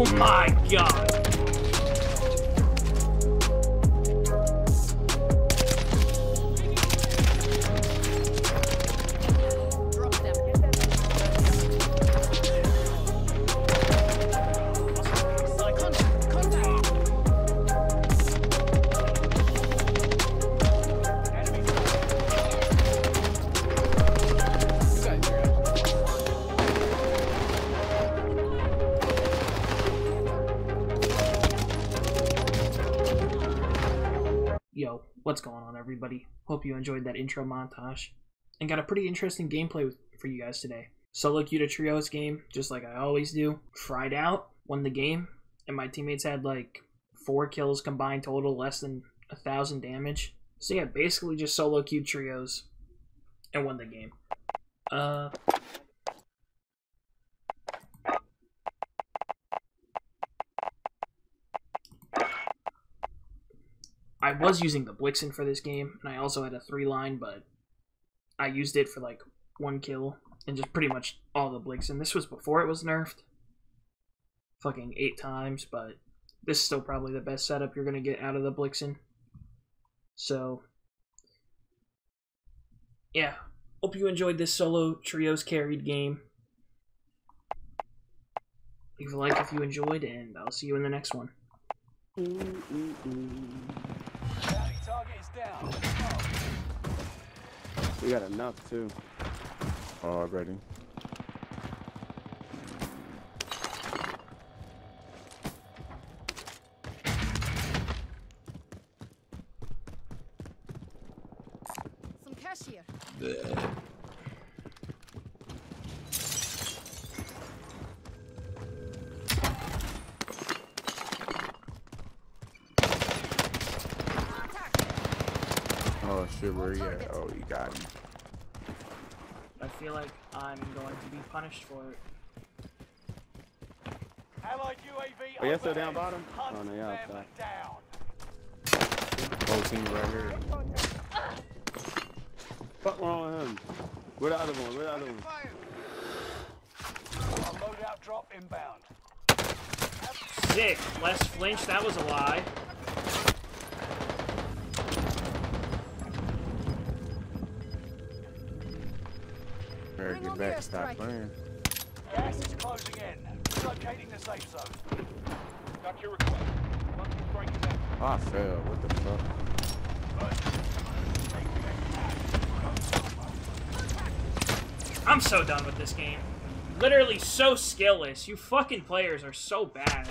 Oh my god. What's going on, everybody? Hope you enjoyed that intro montage and got a pretty interesting gameplay for you guys today. Solo queued a trios game, just like I always do. Fried out, won the game, and my teammates had like four kills combined total, less than a thousand damage. So yeah, basically just solo queued trios and won the game. Uh, I was using the Blixen for this game, and I also had a three line, but I used it for like one kill and just pretty much all the Blixen. This was before it was nerfed, fucking eight times, but this is still probably the best setup you're gonna get out of the Blixen. So, yeah, hope you enjoyed this solo trios carried game. Leave a like if you enjoyed, and I'll see you in the next one. We got enough too. Already. Some cash here. Oh shit, where you at? Oh, you got him. I feel like I'm going to be punished for it. Allied UAV Oh, yes, they're down bottom? Hunt Oh, no, yeah, outside. down. Whole team right here. Fuck wrong with him? Where the other one? Where the other one? A loadout drop inbound. Sick. Less flinch. That was a lie. Better Bring get on the back. Stop playing. Gas is closing in. Locating the safe zone. Got your request. Once the strike is out. Ah, oh, I fell. What the fuck? I'm so done with this game. Literally so skillless. You fucking players are so bad.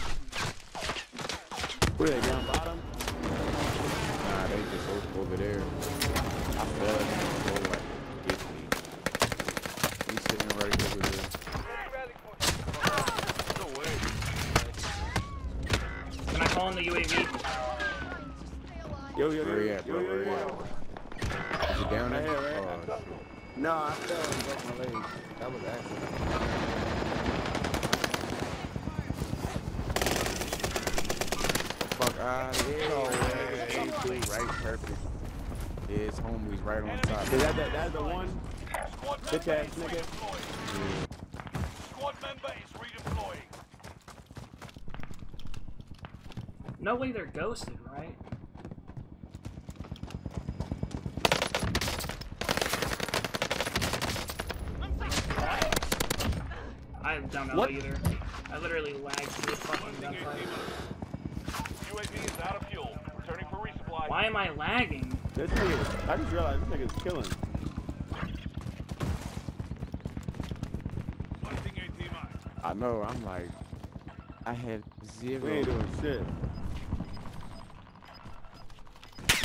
Where they down bottom? Nah, they just over, over there. I fell and they go like get me. He's sitting right over there. Can I call in the UAV? Yo, yo, Where you at, bro? Where you at? Is it down there? Right right? Oh, shit. No, I fell and broke my leg. That was accident. Fuck out of here. No way. Right, perfect. Yeah, his homie's right on top. Is that, that that's the one? Bitch ass nigga. redeploying. Squad member is No way they're ghosted, right? I don't know What? either. I literally lagged through the fucking gunfight. UAV is out of fuel. Returning for resupply. Why am I lagging? This nigga, I just realized this nigga's killing. I know, I'm like, I had zero. We ain't doing shit.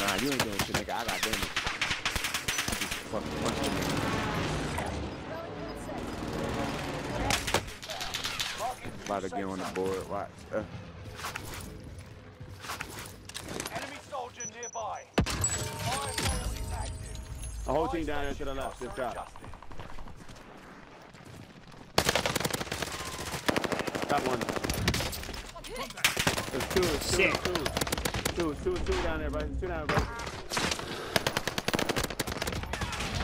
Nah, you ain't doing shit, nigga. I got damage. Just fucking punch him. About to get on the board. Watch. Uh, Enemy soldier nearby. Fire sale is active. A whole team down there to the left. Good job. Got one. There's two, there's two, Sick. two. Two, two, two down there, bro. Two down there, bro.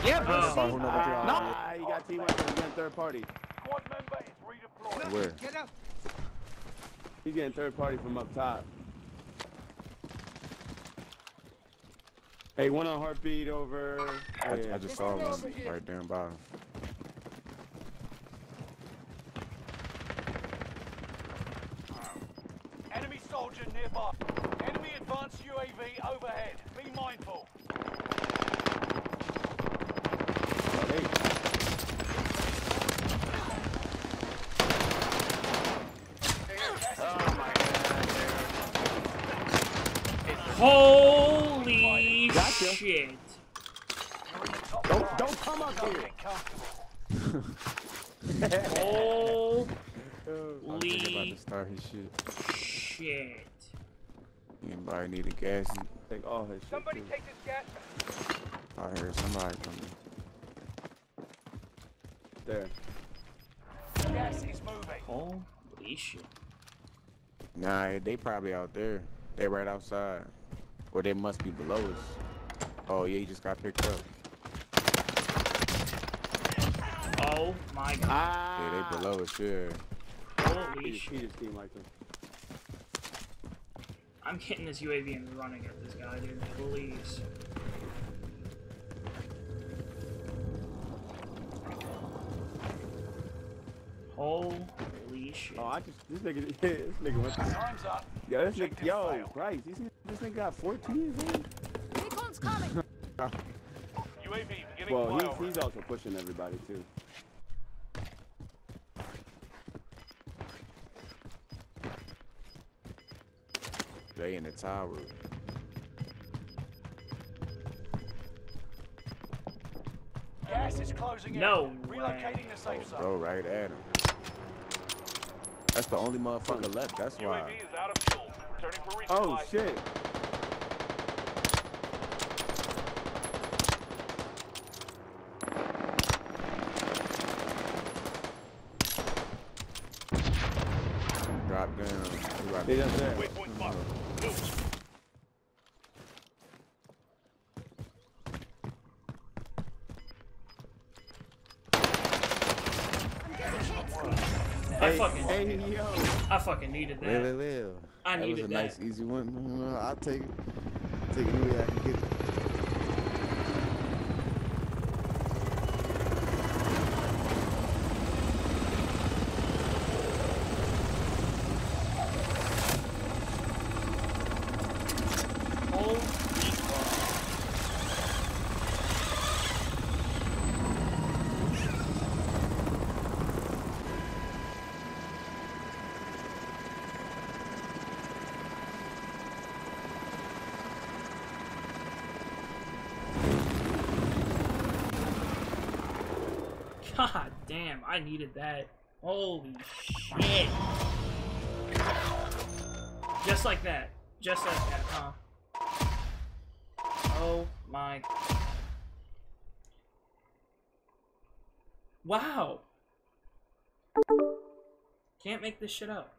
Yeah, Fuck, oh. who know what you're. Ah, you got team up again, third party. Squad member is redeploying. Where? He's getting third party from up top. Hey, one on heartbeat over. I, Oh, yeah. I just saw one right there in bottom. Enemy soldier nearby. Enemy advanced UAV overhead. Be mindful. Oh. Holy Gotcha. shit! You're in the top Don't- don't come up here. Holy I was about to start his shit. Shit! Anybody need a gas? Take all his shit. Somebody too. take this gas. I heard somebody coming. there. Gas is moving. Holy shit! Nah, they probably out there. They right outside. Or they must be below us. Oh yeah, he just got picked up. Oh my god! Ah. Yeah, they below us, yeah. Holy He just, he shit! just team like them. I'm hitting this UAV and running at this guy, dude. Please. Holy shit! Oh, I just this nigga this nigga went. To, Time's up. yo, this nigga, yo, failed. Christ, this nigga, this nigga got 14 man. Recon's coming. UAV beginning Well, he's, he's also pushing everybody too. They in the tower. Gas is closing in. No Relocating the safe Oh, zone. bro, right at him. That's the only motherfucker left. That's why. UAV is out of fuel. Returning for Oh shit. Drop down. He about to- He's up there. Waypoint marked. I fucking, Hey yo. I fucking needed that. well, well. I That was needed a that. nice, easy one. I'll take it. Take it I can get it. Holy fuck! God damn, I needed that. Holy shit. Just like that. Just like that, huh? Oh my. Wow. Can't make this shit up.